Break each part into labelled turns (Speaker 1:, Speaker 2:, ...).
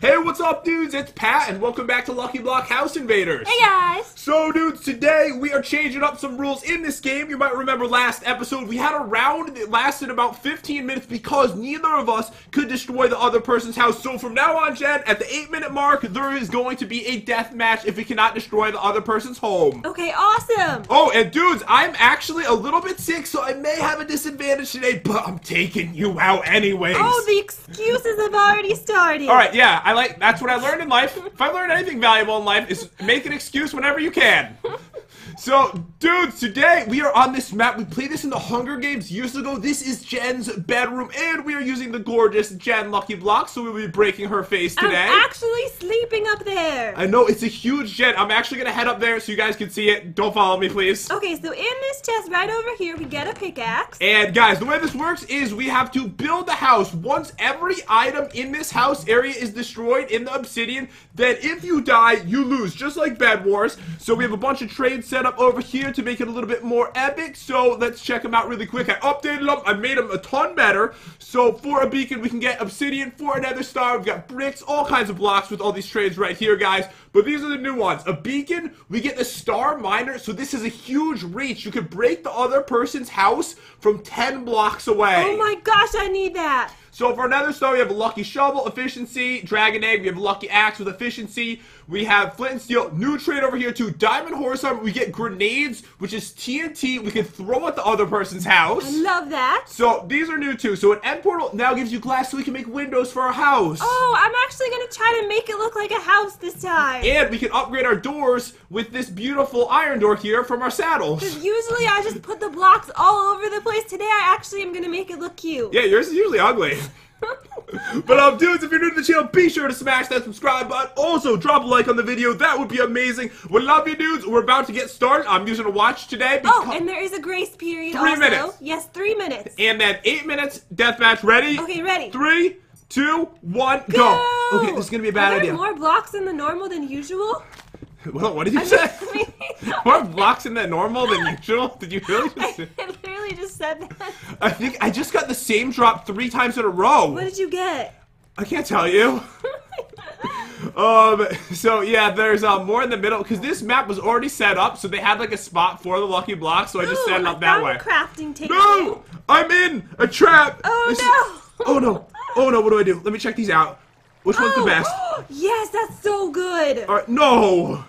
Speaker 1: Hey, what's up, dudes? It's Pat, and welcome back to Lucky Block House Invaders.
Speaker 2: Hey guys!
Speaker 1: So, dudes, today we are changing up some rules in this game. You might remember last episode we had a round that lasted about 15 minutes because neither of us could destroy the other person's house. So, from now on, Jen, at the 8 minute mark, there is going to be a death match if we cannot destroy the other person's home.
Speaker 2: Okay, awesome!
Speaker 1: Oh, and dudes, I'm actually a little bit sick, so I may have a disadvantage today, but I'm taking you out anyways.
Speaker 2: Oh, the excuses have already started.
Speaker 1: All right, yeah, I like that's what I learned in life. If I learned anything valuable in life, is make an excuse whenever you can. So, dudes, today we are on this map. We played this in the Hunger Games years ago. This is Jen's bedroom, and we are using the gorgeous Jen Lucky Block, so we'll be breaking her face today.
Speaker 2: I'm actually sleeping up there.
Speaker 1: I know it's a huge Jen. I'm actually gonna head up there so you guys can see it. Don't follow me, please.
Speaker 2: Okay, so in this chest right over here, we get a pickaxe.
Speaker 1: And guys, the way this works is we have to build the house. Once every item in this house area is destroyed in the obsidian, then if you die, you lose, just like Bed Wars. So we have a bunch of trades set up over here to make it a little bit more epic. So let's check them out really quick. I updated them. I made them a ton better. So for a beacon, we can get obsidian. For another star, we've got bricks, all kinds of blocks with all these trades right here, guys. But these are the new ones. A beacon, we get the star miner. So this is a huge reach. You could break the other person's house from 10 blocks away.
Speaker 2: Oh my gosh, I need that.
Speaker 1: So for another star, we have a lucky shovel, efficiency, dragon egg, we have a lucky axe with efficiency, we have flint and steel, new trade over here too, diamond horse armor, we get grenades, which is TNT, we can throw at the other person's house.
Speaker 2: I love that.
Speaker 1: So these are new too. So an end portal now gives you glass so we can make windows for our house.
Speaker 2: Oh, I'm actually gonna try to make it look like a house this time.
Speaker 1: And we can upgrade our doors with this beautiful iron door here from our saddles.
Speaker 2: Because Usually I just put the blocks all over the place. Today I actually am gonna make it look cute.
Speaker 1: Yeah, yours is usually ugly. but um, dudes, if you're new to the channel, be sure to smash that subscribe button. Also, drop a like on the video. That would be amazing. We love you, dudes. We're about to get started. I'm using a watch today.
Speaker 2: Oh, and there is a grace period
Speaker 1: Three
Speaker 2: also.
Speaker 1: minutes.
Speaker 2: Yes, three minutes.
Speaker 1: And then eight minutes deathmatch. Ready?
Speaker 2: Okay, ready.
Speaker 1: Three, two, one, go.
Speaker 2: Go!
Speaker 1: Okay, this is gonna be a bad
Speaker 2: Are there
Speaker 1: idea.
Speaker 2: more blocks in the normal than usual?
Speaker 1: Well, what did you
Speaker 2: I
Speaker 1: say? more blocks in that normal than usual? Did you really just say?
Speaker 2: I literally just said that.
Speaker 1: I think I just got the same drop three times in a row.
Speaker 2: What did you get?
Speaker 1: I can't tell you. Um, so yeah, there's uh, more in the middle because this map was already set up, so they had like a spot for the lucky block, so I just
Speaker 2: Ooh,
Speaker 1: set it
Speaker 2: I
Speaker 1: up that way.
Speaker 2: crafting table.
Speaker 1: No, I'm in a trap.
Speaker 2: Oh,
Speaker 1: This is-
Speaker 2: no.
Speaker 1: oh no! Oh no! What do I do? Let me check these out. Which one's the
Speaker 2: Oh,
Speaker 1: best?
Speaker 2: yes, that's so good.
Speaker 1: All right, no.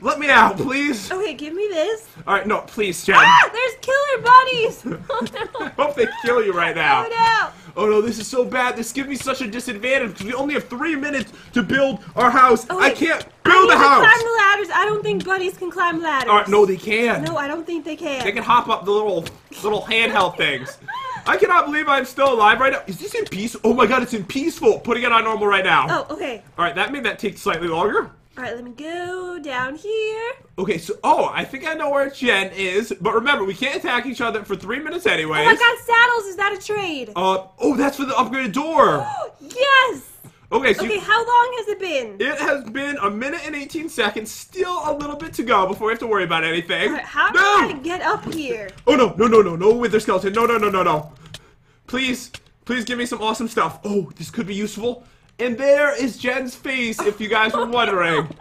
Speaker 1: Let me out, please.
Speaker 2: Okay, give me this.
Speaker 1: All right, no, please, Jen.
Speaker 2: Ah, there's killer bunnies. Oh no.
Speaker 1: Hope they kill you right now.
Speaker 2: Oh no.
Speaker 1: Oh no, this is so bad. This gives me such a disadvantage because we only have three minutes to build our house.
Speaker 2: Oh,
Speaker 1: I can't
Speaker 2: I
Speaker 1: build a house.
Speaker 2: climb the ladders. I don't think bunnies can climb ladders.
Speaker 1: All right, no, they can.
Speaker 2: No, I don't think they can.
Speaker 1: They can hop up the little little handheld things. I cannot believe I'm still alive right now. Is this in peace? Oh my god, it's in peaceful. Putting it on normal right now.
Speaker 2: Oh, okay.
Speaker 1: All right, that made that take slightly longer.
Speaker 2: All right, let me go down here.
Speaker 1: Okay, so oh, I think I know where Jen is, but remember, we can't attack each other for three minutes anyway.
Speaker 2: Oh, I got saddles. Is that a trade?
Speaker 1: Uh, oh, that's for the upgraded door.
Speaker 2: yes.
Speaker 1: Okay, so
Speaker 2: Okay,
Speaker 1: you-
Speaker 2: how long has it been?
Speaker 1: it has been a minute and 18 seconds. Still a little bit to go before we have to worry about anything.
Speaker 2: Right, how do
Speaker 1: no!
Speaker 2: I get up here?
Speaker 1: Oh no, no, no, no, no wither skeleton. No, no, no, no, no. Please, please give me some awesome stuff. Oh, this could be useful. And there is Jen's face, if you guys were wondering.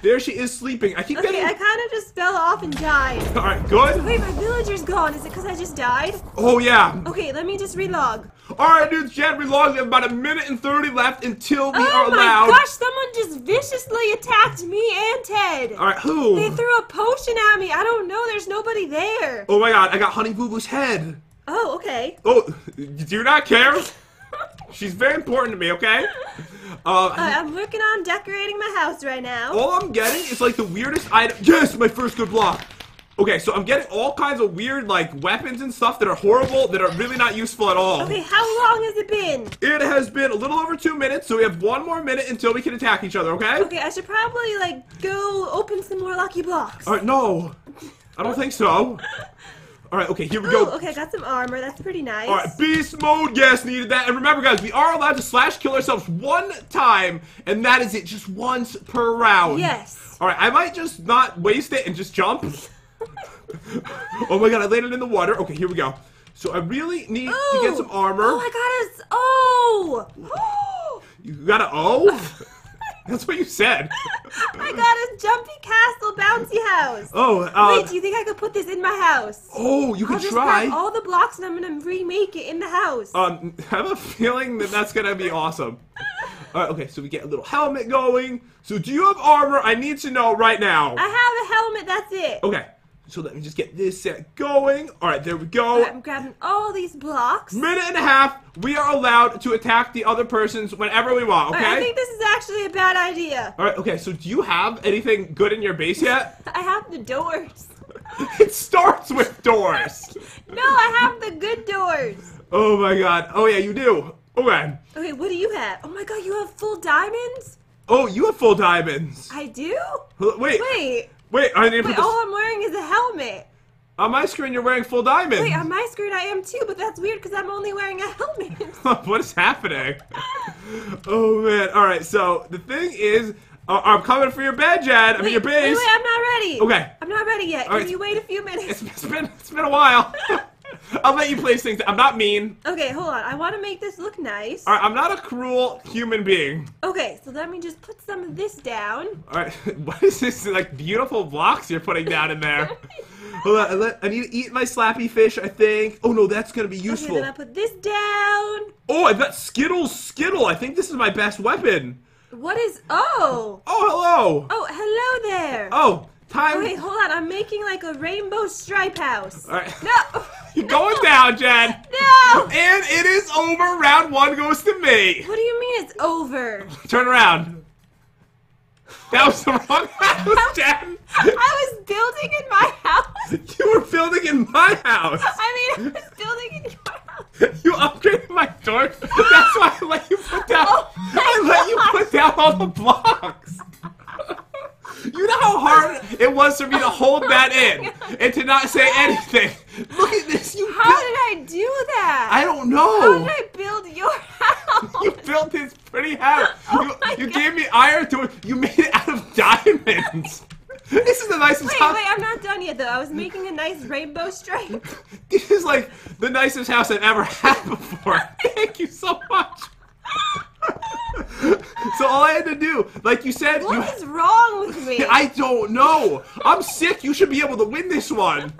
Speaker 1: There she is sleeping. I keep
Speaker 2: Okay,
Speaker 1: getting.
Speaker 2: I kind of just fell off and died.
Speaker 1: All right, good.
Speaker 2: Wait, my villager's gone. Is it because I just died?
Speaker 1: Oh yeah.
Speaker 2: Okay, let me just relog.
Speaker 1: All right, dudes. Jen, relog. We have about a minute and 30 left until we are. allowed.
Speaker 2: oh my gosh, someone just viciously attacked me and Ted.
Speaker 1: All right, who?
Speaker 2: They threw a potion at me. I don't know. There's nobody there.
Speaker 1: Oh my God, I got Honey Boo Boo's head.
Speaker 2: Oh, okay.
Speaker 1: Oh, do you not care? She's very important to me. Okay. Uh,
Speaker 2: I'm working on decorating my house right now.
Speaker 1: all I'm getting is like the weirdest item. Yes, my first good block. Okay, so I'm getting all kinds of weird like weapons and stuff that are horrible, that are really not useful at all.
Speaker 2: Okay, how long has it been?
Speaker 1: It has been a little over two minutes, so we have one more minute until we can attack each other. Okay?
Speaker 2: Okay, I should probably like go open some more lucky blocks.
Speaker 1: All right. No, I don't think so. All right. Okay. Here we
Speaker 2: Oh,
Speaker 1: go.
Speaker 2: okay, I got some armor. That's pretty nice.
Speaker 1: All right, beast mode. Yes, needed that. And remember, guys, we are allowed to slash kill ourselves one time, and that is it, just once per round.
Speaker 2: Yes.
Speaker 1: All right, I might just not waste it and just jump. oh my god, I landed in the water. Okay, here we go. So I really need to get oh. some armor.
Speaker 2: Oh, I got a. Oh!
Speaker 1: You got an O? That's what you said.
Speaker 2: I got a jumpy castle bouncy house.
Speaker 1: Oh, uh,
Speaker 2: Wait, do you think I could put this in my house?
Speaker 1: oh, you can try.
Speaker 2: I'll
Speaker 1: could
Speaker 2: just
Speaker 1: try.
Speaker 2: grab all the blocks and I'm gonna remake it in the house.
Speaker 1: Um, I have a feeling that that's gonna be awesome. Alright, okay, so we get a little helmet going. So do you have armor? I need to know right now.
Speaker 2: I have a helmet. That's it.
Speaker 1: Okay, so let me just get this set going. Alright, there we go.
Speaker 2: I'm grabbing all these blocks.
Speaker 1: Minute and a half, we are allowed to attack the other persons whenever we want,
Speaker 2: Alright, I
Speaker 1: okay?
Speaker 2: think this is actually a bad idea.
Speaker 1: Alright, okay, so do you have anything good in your base yet?
Speaker 2: I have the doors.
Speaker 1: it starts with doors.
Speaker 2: No, I have the good doors.
Speaker 1: Oh my god. Oh yeah, you do. Okay.
Speaker 2: Okay, what do you have? Oh my god, you have full diamonds?
Speaker 1: Oh, you have full diamonds.
Speaker 2: I do?
Speaker 1: Wait,
Speaker 2: Wait,
Speaker 1: wait, I need to put
Speaker 2: wait,
Speaker 1: this...
Speaker 2: all I'm wearing is a helmet.
Speaker 1: On my screen, you're wearing full diamonds.
Speaker 2: Wait, on my screen I am too, but that's weird because I'm only wearing a helmet.
Speaker 1: what is happening? oh man! All right, so the thing is, uh, I'm coming for your bed, Jad. I mean your
Speaker 2: wait,
Speaker 1: base.
Speaker 2: wait, I'm not ready.
Speaker 1: Okay.
Speaker 2: I'm not ready yet.
Speaker 1: All
Speaker 2: Can
Speaker 1: right.
Speaker 2: you wait a few
Speaker 1: It's,
Speaker 2: minutes?
Speaker 1: it's been it's been a while. I'll let you place things. I'm not mean.
Speaker 2: Okay, hold on. I want to make this look nice.
Speaker 1: All right, I'm not a cruel human being.
Speaker 2: Okay, so let me just put some of this down.
Speaker 1: All right, what is this like beautiful blocks you're putting down in there? Hold on, I, let, I need to eat my slappy fish. I think. Oh no, that's gonna be useful.
Speaker 2: Okay, then I put this down.
Speaker 1: Oh, I've got Skittles Skittle. I think this is my best weapon.
Speaker 2: What is? Oh,
Speaker 1: Oh, hello.
Speaker 2: oh, hello there.
Speaker 1: Oh, time.
Speaker 2: Wait, hold on. I'm making like a rainbow stripe house.
Speaker 1: All right.
Speaker 2: No.
Speaker 1: You're going down, Jen.
Speaker 2: No.
Speaker 1: And it is over. Round one goes to me.
Speaker 2: What do you mean it's over?
Speaker 1: Turn around. That was the wrong house, Jen.
Speaker 2: I was building in my house.
Speaker 1: You were building in my house.
Speaker 2: I mean, I was building in your house.
Speaker 1: You upgraded my door. That's why I let you put down.
Speaker 2: Oh
Speaker 1: I let you put down all the blocks. You know how hard it was for me to hold that in and to not say anything. Look at this. You
Speaker 2: How
Speaker 1: built.
Speaker 2: did I do that?
Speaker 1: I don't
Speaker 2: How
Speaker 1: know.
Speaker 2: did I build your house?
Speaker 1: You built this pretty house.
Speaker 2: Oh
Speaker 1: you
Speaker 2: my
Speaker 1: you
Speaker 2: God.
Speaker 1: gave me iron to it. You made it out of diamonds. This is the nicest
Speaker 2: Wait,
Speaker 1: house.
Speaker 2: wait, I'm not done yet though. I was making a nice rainbow stripe.
Speaker 1: This is like the nicest house I've ever had before. Thank you so much. so all I had to do, like you said, you.
Speaker 2: What is wrong with me?
Speaker 1: I don't know. I'm sick. You should be able to win this one.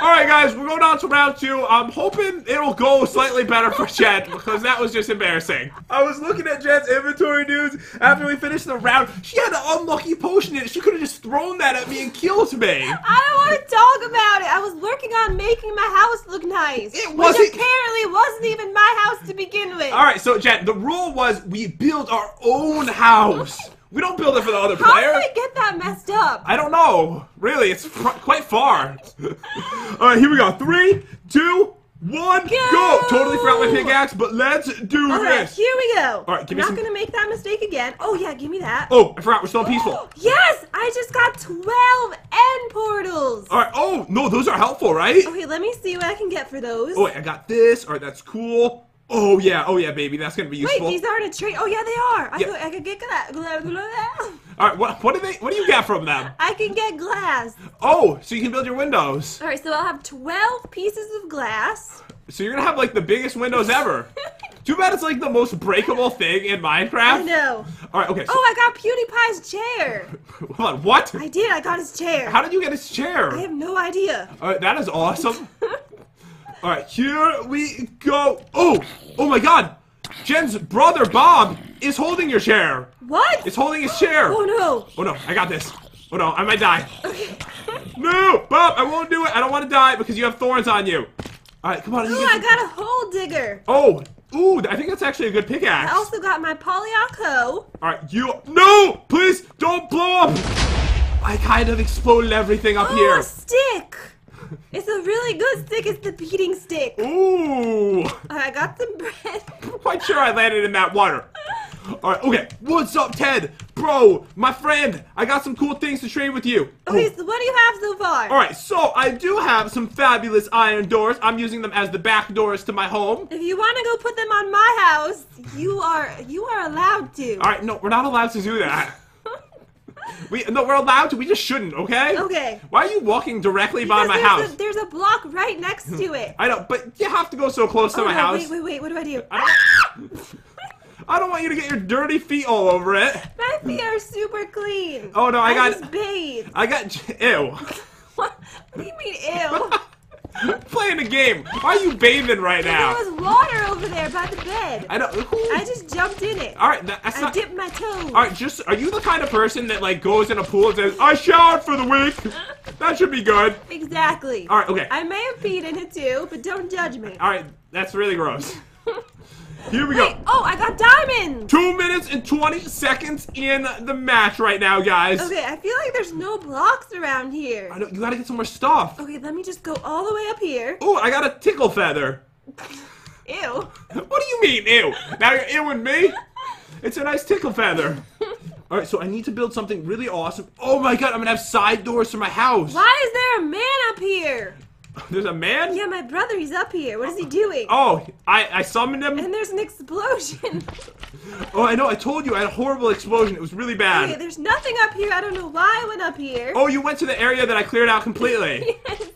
Speaker 1: All right, guys, we're going on to round two. I'm hoping it'll go slightly better for Jen because that was just embarrassing. I was looking at Jen's inventory news after we finished the round. She had an unlucky potion in it. She could have just thrown that at me and killed me.
Speaker 2: I don't want to talk about it. I was working on making my house look nice.
Speaker 1: It wasn't-
Speaker 2: Which apparently wasn't even my house to begin with.
Speaker 1: All right, so Jen, the rule was we build our own house. We don't build it for the other
Speaker 2: How
Speaker 1: player.
Speaker 2: did I get that messed up?
Speaker 1: I don't know. Really, it's fr- quite far. All right, here we go. Three, two, one, go!
Speaker 2: Go!
Speaker 1: Totally forgot my pickaxe, but let's do
Speaker 2: All right,
Speaker 1: this.
Speaker 2: here we go.
Speaker 1: All right, give me
Speaker 2: Not
Speaker 1: some-
Speaker 2: gonna make that mistake again. Oh yeah, give me that.
Speaker 1: Oh, I forgot. We're still peaceful.
Speaker 2: Yes, I just got 12 end portals.
Speaker 1: All right. Oh no, those are helpful, right?
Speaker 2: Okay, let me see what I can get for those.
Speaker 1: Oh, wait, I got this. All right, that's cool. Oh yeah, oh yeah, baby, that's gonna be useful.
Speaker 2: Wait, these aren't a trade. Oh yeah, they are. I,
Speaker 1: Yeah.
Speaker 2: could, I could get glass.
Speaker 1: All right, what what do they? What do you get from them?
Speaker 2: I can get glass.
Speaker 1: Oh, so you can build your windows.
Speaker 2: All right, so I'll have 12 pieces of glass.
Speaker 1: So you're gonna have like the biggest windows ever. Too bad it's like the most breakable thing in Minecraft.
Speaker 2: I know.
Speaker 1: All right, okay. So,
Speaker 2: Oh, I got PewDiePie's chair.
Speaker 1: hold on, what?
Speaker 2: I did. I got his chair.
Speaker 1: How did you get his chair?
Speaker 2: I have no idea.
Speaker 1: All right, that is awesome. All right, here we go. Oh, oh my God! Jen's brother Bob is holding your chair.
Speaker 2: What?
Speaker 1: Is holding his chair.
Speaker 2: Oh no.
Speaker 1: Oh no, I got this. Oh no, I might die. Okay. No, Bob, I won't do it. I don't want to die because you have thorns on you. All right, come on.
Speaker 2: Ooh, I got a hole digger.
Speaker 1: Oh, ooh, I think that's actually a good pickaxe.
Speaker 2: I also got my polyarco.
Speaker 1: All right, you. No, please don't blow up. I kind of exploded everything up
Speaker 2: Oh,
Speaker 1: here.
Speaker 2: a stick. It's a really good stick. It's the beating stick.
Speaker 1: Ooh.
Speaker 2: I got some bread.
Speaker 1: Quite sure I landed in that water. Alright, okay. What's up, Ted? Bro, my friend, I got some cool things to trade with you.
Speaker 2: Okay, so what do you have so far?
Speaker 1: Alright, so I do have some fabulous iron doors. I'm using them as the back doors to my home.
Speaker 2: If you want to go put them on my house, you are you are allowed to.
Speaker 1: Alright, no, we're not allowed to do that. We no, we're allowed to. We just shouldn't, okay?
Speaker 2: Okay.
Speaker 1: Why are you walking directly by my
Speaker 2: there's
Speaker 1: house?
Speaker 2: A, there's a block right next to it.
Speaker 1: I know, but you have to go so close to
Speaker 2: Oh,
Speaker 1: my
Speaker 2: no,
Speaker 1: house.
Speaker 2: Wait, wait, wait. What do I do?
Speaker 1: I don't- I don't want you to get your dirty feet all over it.
Speaker 2: My feet are super clean.
Speaker 1: Oh, no, I got-
Speaker 2: just bathed.
Speaker 1: I got ew.
Speaker 2: What? What do you mean, ew?
Speaker 1: Playing a game. Why are you bathing right now?
Speaker 2: There was water over there by the bed.
Speaker 1: I don't. Who?
Speaker 2: I just jumped in it.
Speaker 1: all right, that's
Speaker 2: I
Speaker 1: not.
Speaker 2: dipped my toes.
Speaker 1: All right, just are you the kind of person that like goes in a pool and says, "I showered for the week"? That should be good.
Speaker 2: Exactly.
Speaker 1: All right, okay.
Speaker 2: I may have peed in it too, but don't judge me.
Speaker 1: All right, that's really gross. Here we
Speaker 2: Wait,
Speaker 1: go.
Speaker 2: oh, I got diamonds.
Speaker 1: Two minutes and 20 seconds in the match right now, guys.
Speaker 2: Okay, I feel like there's no blocks around here.
Speaker 1: I know, you gotta get some more stuff.
Speaker 2: Okay, let me just go all the way up here.
Speaker 1: Oh, I got a tickle feather.
Speaker 2: Ew.
Speaker 1: What do you mean, ew? Now you're ewing me? It's a nice tickle feather. All right, so I need to build something really awesome. Oh my god, I'm gonna have side doors for my house.
Speaker 2: Why is there a man up here?
Speaker 1: There's a man?
Speaker 2: Yeah, my brother, he's up here. What is he doing?
Speaker 1: Oh, I, I summoned him.
Speaker 2: And there's an explosion.
Speaker 1: Oh, I know, I told you I had a horrible explosion. It was really bad.
Speaker 2: okay, there's nothing up here. I don't know why I went up here.
Speaker 1: Oh, you went to the area that I cleared out completely. yes.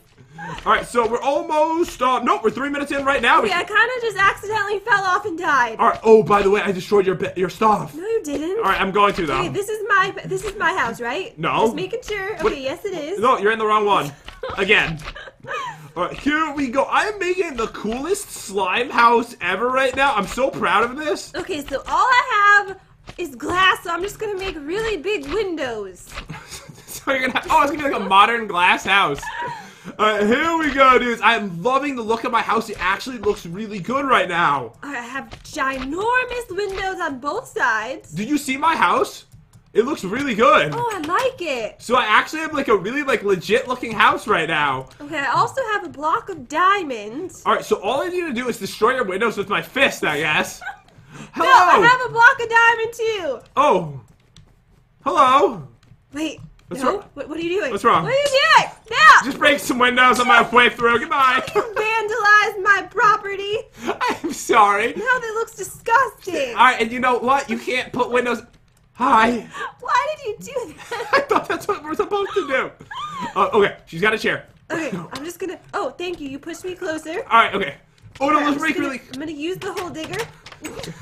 Speaker 1: All right, so we're almost. Uh, nope, we're three minutes in right now.
Speaker 2: Okay, I kind of just accidentally fell off and died.
Speaker 1: All right. Oh, by the way, I destroyed your your stuff.
Speaker 2: No, you didn't.
Speaker 1: All right, I'm going to though.
Speaker 2: Okay, this is my this is my house, right?
Speaker 1: No.
Speaker 2: Just making sure. Okay,
Speaker 1: What-
Speaker 2: yes it is.
Speaker 1: No, you're in the wrong one. Again. All right, here we go. I am making the coolest slime house ever right now. I'm so proud of this.
Speaker 2: Okay, so all I have is glass, so I'm just gonna make really big windows.
Speaker 1: so you're gonna. Have, oh, it's gonna be like a modern glass house. All right, here we go, dudes. I am loving the look of my house. It actually looks really good right now.
Speaker 2: I have ginormous windows on both sides.
Speaker 1: Did you see my house? It looks really good.
Speaker 2: Oh, I like it.
Speaker 1: So I actually have like a really like legit looking house right now.
Speaker 2: Okay, I also have a block of diamonds.
Speaker 1: All right, so all I need to do is destroy your windows with my fist, I guess. Hello.
Speaker 2: No, I have a block of diamond too.
Speaker 1: oh. Hello.
Speaker 2: Wait,
Speaker 1: What's
Speaker 2: no.
Speaker 1: wrong?
Speaker 2: What, what are you doing?
Speaker 1: What's wrong?
Speaker 2: What are you doing? No!
Speaker 1: Just break some windows on my way through. Goodbye.
Speaker 2: You vandalized my property.
Speaker 1: I'm sorry.
Speaker 2: Now that looks disgusting.
Speaker 1: All right, and you know what? You can't put windows. Hi.
Speaker 2: Why did you do that?
Speaker 1: I thought that's what we're supposed to do. Uh, okay, she's got a chair.
Speaker 2: Okay, I'm just gonna. Oh, thank you. You pushed me closer.
Speaker 1: All right, okay. Oh no,
Speaker 2: I'm
Speaker 1: let's break
Speaker 2: gonna,
Speaker 1: really.
Speaker 2: I'm gonna use the hole digger.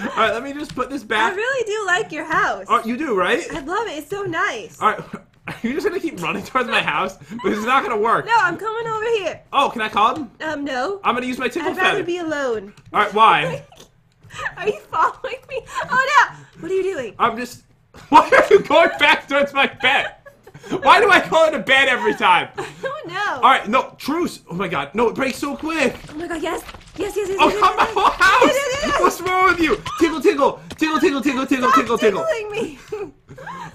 Speaker 1: All right, let me just put this back.
Speaker 2: I really do like your house.
Speaker 1: Oh, you do, right?
Speaker 2: I love it. It's so nice.
Speaker 1: All right. Are you just gonna keep running towards my house? Because it's not gonna work.
Speaker 2: No, I'm coming over here.
Speaker 1: Oh, can I call him?
Speaker 2: Um, no.
Speaker 1: I'm gonna use my tickle
Speaker 2: I'd rather
Speaker 1: feather.
Speaker 2: be alone.
Speaker 1: All right, why?
Speaker 2: Are you following me? Oh no! What are you doing?
Speaker 1: I'm just. Why are you going back towards my bed? Why do I call it a bed every time?
Speaker 2: I don't know.
Speaker 1: All right, no truce. Oh my god, no, it breaks so quick.
Speaker 2: Oh my god, yes. Yes, yes, yes.
Speaker 1: Oh,
Speaker 2: yes,
Speaker 1: come my whole
Speaker 2: yes.
Speaker 1: house.
Speaker 2: Yes, yes, yes.
Speaker 1: What's wrong with you? Tickle, tickle, tickle, tickle, tickle, tickle,
Speaker 2: Stop
Speaker 1: tickle, tickle.
Speaker 2: tickling me.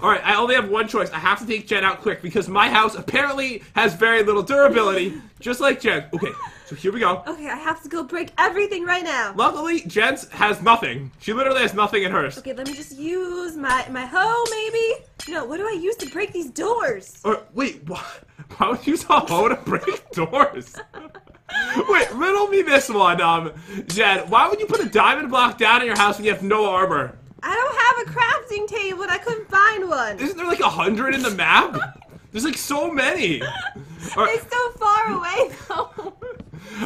Speaker 1: All right, I only have one choice. I have to take Jen out quick because my house apparently has very little durability, just like Jen. Okay, so here we go.
Speaker 2: okay, I have to go break everything right now.
Speaker 1: Luckily, Jen's has nothing. She literally has nothing in hers.
Speaker 2: Okay, let me just use my my hoe, maybe. No, what do I use to break these doors?
Speaker 1: Or wait, why, why would you use a hoe to break doors? Wait, riddle me this one, um, Jen. Why would you put a diamond block down in your house when you have no armor?
Speaker 2: I don't have a crafting table and I couldn't find one.
Speaker 1: Isn't there like a hundred in the map? There's like so many. Right,
Speaker 2: It's so far away though.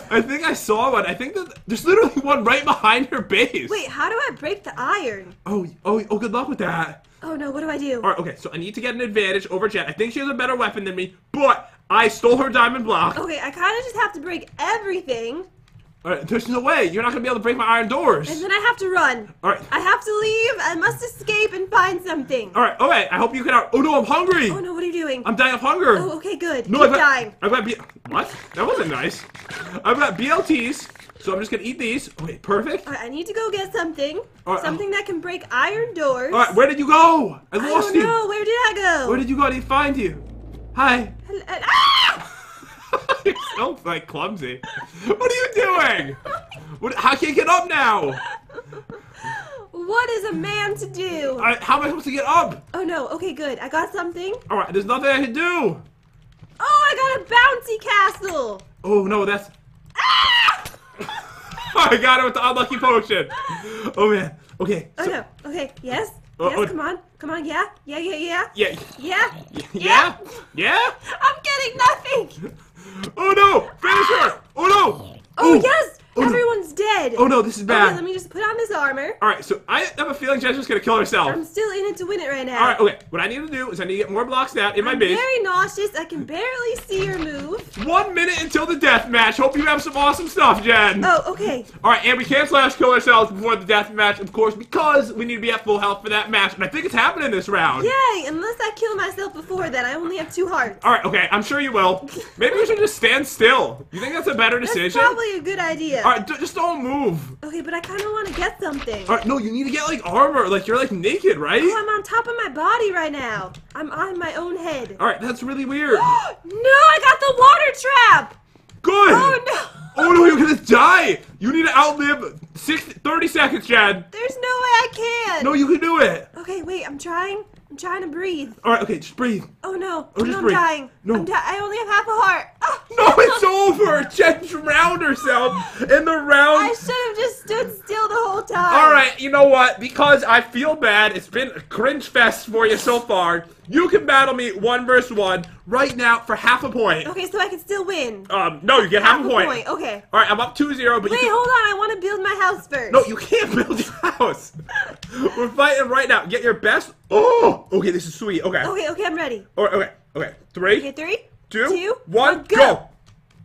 Speaker 1: I think I saw one. I think that there's literally one right behind her base.
Speaker 2: Wait, how do I break the iron?
Speaker 1: Oh, oh, oh! Good luck with that.
Speaker 2: Oh no, what do I do?
Speaker 1: All right, okay. So I need to get an advantage over Jen. I think she has a better weapon than me, but I stole her diamond block.
Speaker 2: Okay, I kind of just have to break everything,
Speaker 1: All right, there's no way you're not gonna be able to break my iron doors.
Speaker 2: and then I have to run.
Speaker 1: All right.
Speaker 2: I have to leave. I must escape and find something.
Speaker 1: All right. All right. I hope you can. Out- oh no, I'm hungry.
Speaker 2: Oh no, what are you doing?
Speaker 1: I'm dying of hunger.
Speaker 2: Oh, okay, good.
Speaker 1: No,
Speaker 2: Keep
Speaker 1: I've got,
Speaker 2: dying.
Speaker 1: I've got B- what? That wasn't nice. I've got BLTs, so I'm just gonna eat these. Okay, perfect.
Speaker 2: All right, I need to go get something.
Speaker 1: All right,
Speaker 2: something that can break iron doors.
Speaker 1: All right, where did you go? I lost I
Speaker 2: don't
Speaker 1: you.
Speaker 2: know. Where did I go?
Speaker 1: Where did you go? I didn't find you. Hi.
Speaker 2: Hel- hel- Ah!
Speaker 1: You're so like clumsy. What are you doing? What? How can you get up now?
Speaker 2: What is a man to do?
Speaker 1: I, how am I supposed to get up?
Speaker 2: Oh no. Okay, good. I got something.
Speaker 1: All right, there's nothing I can do.
Speaker 2: Oh, I got a bouncy castle.
Speaker 1: Oh no, that's. Ah! I got it with the unlucky potion. Oh man. Okay.
Speaker 2: Oh no. Okay. Yes.
Speaker 1: Oh,
Speaker 2: yes.
Speaker 1: oh.
Speaker 2: Come on. Come on. Yeah. Yeah. Yeah. Yeah.
Speaker 1: Yeah.
Speaker 2: Yeah.
Speaker 1: Yeah. Yeah.
Speaker 2: I'm getting nothing.
Speaker 1: Oh no! Finish her! Oh no!
Speaker 2: Oh yes.
Speaker 1: Oh, no.
Speaker 2: Everyone's dead.
Speaker 1: Oh no, this is
Speaker 2: Okay,
Speaker 1: bad.
Speaker 2: let me just put on this armor.
Speaker 1: All right, so I have a feeling Jen's just gonna kill herself.
Speaker 2: I'm still in it to win it right now.
Speaker 1: All right, okay. What I need to do is I need to get more blocks down in my
Speaker 2: I'm
Speaker 1: base.
Speaker 2: very nauseous. I can barely see your move.
Speaker 1: One minute until the death match. Hope you have some awesome stuff, Jen.
Speaker 2: Oh, okay.
Speaker 1: All right, and we can't slash kill ourselves before the death match, of course, because we need to be at full health for that match. And I think it's happening this round.
Speaker 2: Yay! Unless I kill myself before then, I only have two hearts.
Speaker 1: All right, okay. I'm sure you will. Maybe we should just stand still. You think that's a better
Speaker 2: That's
Speaker 1: decision?
Speaker 2: probably a good idea.
Speaker 1: All right, d- just don't move.
Speaker 2: Okay, but I kind of want to get something.
Speaker 1: All right, no, you need to get like armor. Like you're like naked, right?
Speaker 2: Oh, I'm on top of my body right now. I'm on my own head.
Speaker 1: All right, that's really weird.
Speaker 2: no, I got the water trap.
Speaker 1: Good.
Speaker 2: Oh no.
Speaker 1: Oh no, you're gonna die. You need to outlive six, 30 seconds, Jen.
Speaker 2: There's no way I can.
Speaker 1: No, you can do it.
Speaker 2: Okay, wait. I'm trying. I'm trying to breathe.
Speaker 1: All right, okay, just breathe.
Speaker 2: Oh no.
Speaker 1: Oh, just
Speaker 2: no, I'm
Speaker 1: breathe.
Speaker 2: dying.
Speaker 1: No.
Speaker 2: I only have half a heart. Ah.
Speaker 1: No, it's over. Jen drowned herself in the round.
Speaker 2: I should have just stood still the whole time.
Speaker 1: All right, you know what? Because I feel bad, it's been a cringe fest for you so far. You can battle me one versus one right now for half a point.
Speaker 2: Okay, so I can still win.
Speaker 1: Um, no, you get half, a point.
Speaker 2: Okay.
Speaker 1: All right, I'm up 2-0, but
Speaker 2: Wait, hold on. I want to build my house first.
Speaker 1: No, you can't build your house. We're fighting right now. Get your best. Oh, okay, this is sweet. Okay.
Speaker 2: Okay, okay, I'm ready.
Speaker 1: All right, okay, okay. Three,
Speaker 2: Okay, three,
Speaker 1: two,
Speaker 2: two,
Speaker 1: one,
Speaker 2: one,
Speaker 1: go.
Speaker 2: go.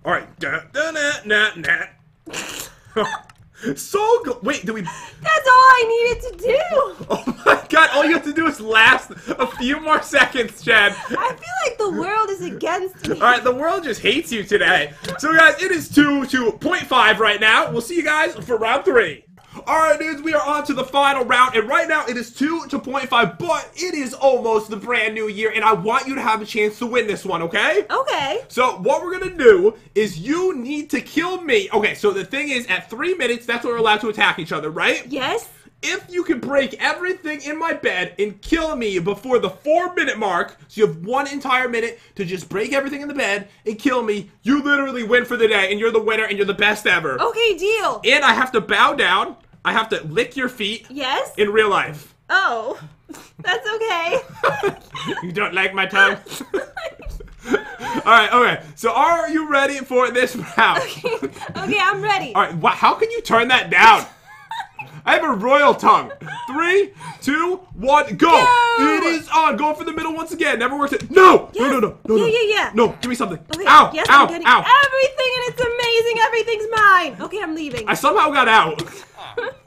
Speaker 1: All right. Da, da, na, na, na. so good. Wait, do we?
Speaker 2: That's all I needed to do.
Speaker 1: Oh my God! All you have to do is last a few more seconds, Chad.
Speaker 2: I feel like the world is against me.
Speaker 1: All right, the world just hates you today. So, guys, it is two to point five right now. We'll see you guys for round three. All right, dudes, we are on to the final round, and right now it is two to point five, but it is almost the brand new year, and I want you to have a chance to win this one, okay?
Speaker 2: Okay.
Speaker 1: So what we're gonna do is you need to kill me. Okay, so the thing is, at three minutes, that's when we're allowed to attack each other, right?
Speaker 2: Yes.
Speaker 1: If you can break everything in my bed and kill me before the four minute mark, so you have one entire minute to just break everything in the bed and kill me, you literally win for the day and you're the winner and you're the best ever.
Speaker 2: Okay, deal.
Speaker 1: And I have to bow down, I have to lick your feet
Speaker 2: Yes.
Speaker 1: in real life.
Speaker 2: Oh, that's okay.
Speaker 1: you don't like my tongue? Alright, okay. So are you ready for this round?
Speaker 2: okay, okay I'm ready.
Speaker 1: Alright, wha- how can you turn that down? I have a royal tongue. Three, two, one, go!
Speaker 2: Go!
Speaker 1: It is on. Going for the middle once again. Never works. It. No! No, no, no, no, no.
Speaker 2: Yeah, yeah, yeah.
Speaker 1: No, give me something.
Speaker 2: Okay.
Speaker 1: Ow!
Speaker 2: yes,
Speaker 1: ow!
Speaker 2: I'm getting
Speaker 1: ow!
Speaker 2: everything, and it's amazing. Everything's mine. Okay, I'm leaving.
Speaker 1: I somehow got out.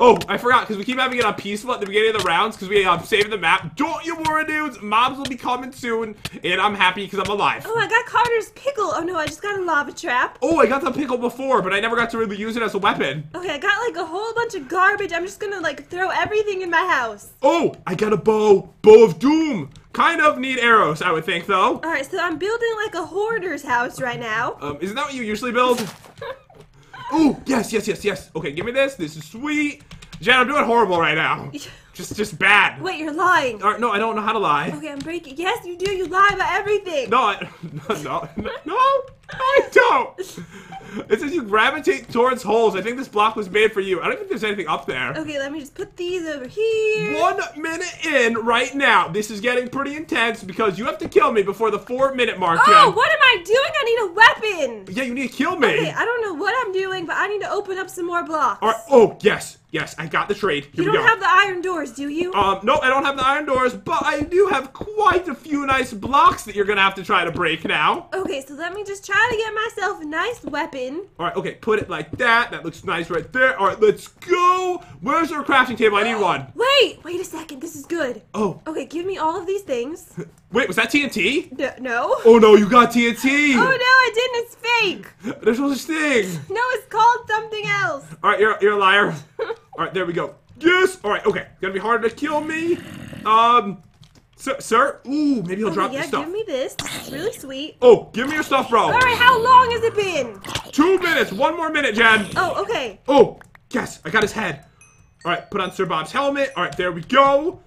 Speaker 1: Oh, I forgot because we keep having it on peaceful at the beginning of the rounds because we um, saving the map. Don't you worry, dudes. Mobs will be coming soon, and I'm happy because I'm alive.
Speaker 2: oh, I got Carter's pickle. Oh no, I just got a lava trap.
Speaker 1: Oh, I got the pickle before, but I never got to really use it as a weapon.
Speaker 2: Okay, I got like a whole bunch of garbage. I'm just gonna like throw everything in my house.
Speaker 1: Oh, I got a bow. Bow of doom. Kind of need arrows, I would think, though.
Speaker 2: All right, so I'm building like a hoarder's house right now.
Speaker 1: Um, isn't that what you usually build? Yes, yes, yes, yes. Okay, give me this. This is sweet. Jen, I'm doing horrible right now. Just, just bad.
Speaker 2: Wait, you're lying.
Speaker 1: Right, no, I don't know how to lie.
Speaker 2: Okay, I'm breaking. Yes, you do. You lie about everything.
Speaker 1: No, I, no, no, no, I don't. It says you gravitate towards holes. I think this block was made for you. I don't think there's anything up there.
Speaker 2: Okay, let me just put these over here.
Speaker 1: One minute in right now. This is getting pretty intense because you have to kill me before the four minute mark,
Speaker 2: Oh,
Speaker 1: Jen.
Speaker 2: what am I doing? I need a weapon.
Speaker 1: Yeah, you need to kill me.
Speaker 2: Okay, I don't know what I'm doing, but I need to open up some more blocks.
Speaker 1: All right. Oh, yes, yes, I got the trade. Here
Speaker 2: you don't have the iron doors, do you?
Speaker 1: Um, no, I don't have the iron doors, but I do have quite a few nice blocks that you're gonna have to try to break now.
Speaker 2: Okay, so let me just try to get myself a nice weapon.
Speaker 1: All right, okay, put it like that. That looks nice right there. All right, let's go. Where's our crafting table? I need one.
Speaker 2: Wait, wait a second. This is good.
Speaker 1: Oh,
Speaker 2: Okay, give me all of these things.
Speaker 1: wait, was that TNT?
Speaker 2: No. no.
Speaker 1: Oh no, you got TNT.
Speaker 2: Oh no, I didn't. It's fake.
Speaker 1: There's no such thing.
Speaker 2: No, it's called something else.
Speaker 1: All right, you're you're a liar. All right, there we go. Yes. All right, okay. Gonna be harder to kill me. Um, sir, sir. Ooh, maybe he'll drop
Speaker 2: okay,
Speaker 1: the
Speaker 2: yeah,
Speaker 1: stuff.
Speaker 2: give me this. This is really sweet.
Speaker 1: Oh, give me your stuff, bro.
Speaker 2: All right, how long has it been?
Speaker 1: Two minutes. One more minute, Jen.
Speaker 2: Oh, okay.
Speaker 1: Oh, yes, I got his head. All right, put on Sir Bob's helmet. All right, there we go.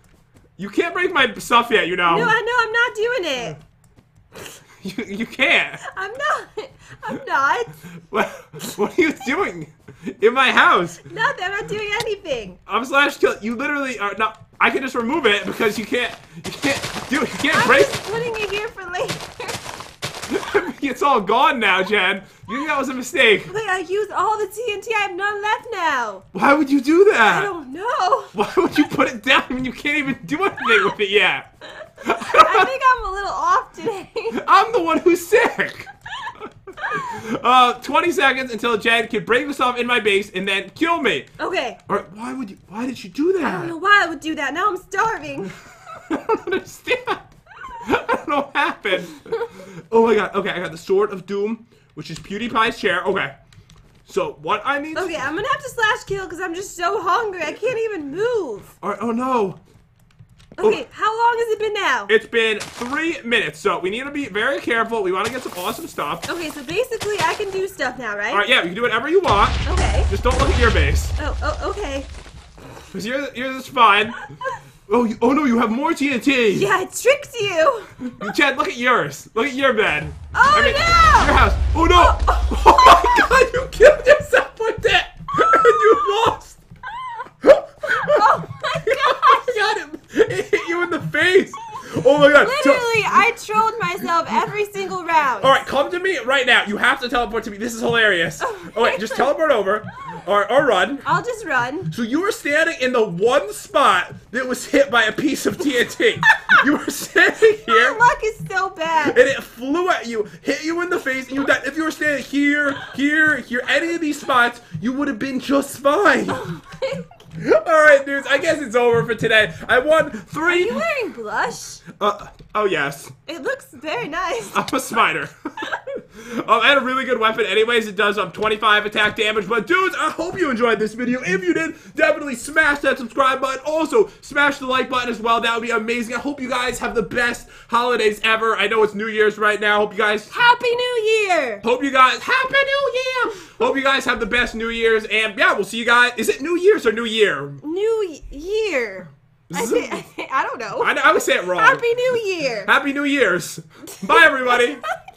Speaker 1: You can't break my stuff yet, you know.
Speaker 2: No, I know I'm not doing it.
Speaker 1: you, you can't.
Speaker 2: I'm not. I'm not.
Speaker 1: What, what are you doing in my house?
Speaker 2: Nothing. I'm not doing anything.
Speaker 1: I'm slash kill. You literally are not. I can just remove it because you can't. You can't do. it. You can't
Speaker 2: I'm
Speaker 1: break.
Speaker 2: just putting it here for later.
Speaker 1: it's all gone now, Jen. You think that was a mistake?
Speaker 2: Wait, I used all the TNT. I have none left now.
Speaker 1: Why would you do that?
Speaker 2: I don't know.
Speaker 1: Why would you put it down when you can't even do anything with it yet?
Speaker 2: I think I'm a little off today.
Speaker 1: I'm the one who's sick. Uh, 20 seconds until Jen can break off in my base and then kill me.
Speaker 2: Okay.
Speaker 1: Or why would you? Why did you do that?
Speaker 2: I don't know why I would do that. Now I'm starving.
Speaker 1: I don't understand. I don't know what happened. Oh my god. Okay, I got the Sword of Doom, which is PewDiePie's chair. Okay. So what I need?
Speaker 2: Okay, I'm gonna have to slash kill because I'm just so hungry. I can't even move.
Speaker 1: Or, oh no. Oh.
Speaker 2: Okay, how long has it been now?
Speaker 1: It's been three minutes, so we need to be very careful. We want to get some awesome stuff.
Speaker 2: Okay, so basically I can do stuff now, right?
Speaker 1: All right, yeah, you can do whatever you want.
Speaker 2: Okay.
Speaker 1: Just don't look at your base,
Speaker 2: Oh, oh, okay.
Speaker 1: because yours, yours is fine. Oh, you, oh no, you have more TNT.
Speaker 2: Yeah, I tricked you.
Speaker 1: Chad, look at yours. Look at your bed.
Speaker 2: Oh
Speaker 1: I mean,
Speaker 2: no!
Speaker 1: Your house. Oh no! Oh, oh my god, you killed yourself with that! And you lost!
Speaker 2: Oh my
Speaker 1: Oh
Speaker 2: gosh!
Speaker 1: my god, it, it hit you in the face! Oh my god.
Speaker 2: Literally, I trolled myself every single round.
Speaker 1: Alright, come to me right now. You have to teleport to me. This is hilarious. Oh wait, just teleport over. Or, or run.
Speaker 2: I'll just run.
Speaker 1: So you were standing in the one spot that was hit by a piece of TNT. you were standing here.
Speaker 2: My luck is so bad.
Speaker 1: and it flew at you, hit you in the face, and you died. If you were standing here, here, here, any of these spots, you would have been just fine. Oh All right, dudes. I guess it's over for today. I won three.
Speaker 2: Are you wearing blush?
Speaker 1: Uh, oh yes,
Speaker 2: It looks very nice.
Speaker 1: I'm a spider. um, I had a really good weapon. Anyways, it does um 25 attack damage. But dudes, I hope you enjoyed this video. If you did, definitely smash that subscribe button. Also, smash the like button as well. That would be amazing. I hope you guys have the best holidays ever. I know it's New Year's right now. Hope you guys
Speaker 2: Happy New Year!
Speaker 1: Hope you guys happy New Year. Hope you guys have the best New Year's, and yeah, we'll see you guys. Is it New Year's or New Year?
Speaker 2: New Year. I,
Speaker 1: Zoom.
Speaker 2: think, I, think, I don't know.
Speaker 1: I, I would say it wrong.
Speaker 2: Happy New Year!
Speaker 1: Happy New Year's. Bye, everybody.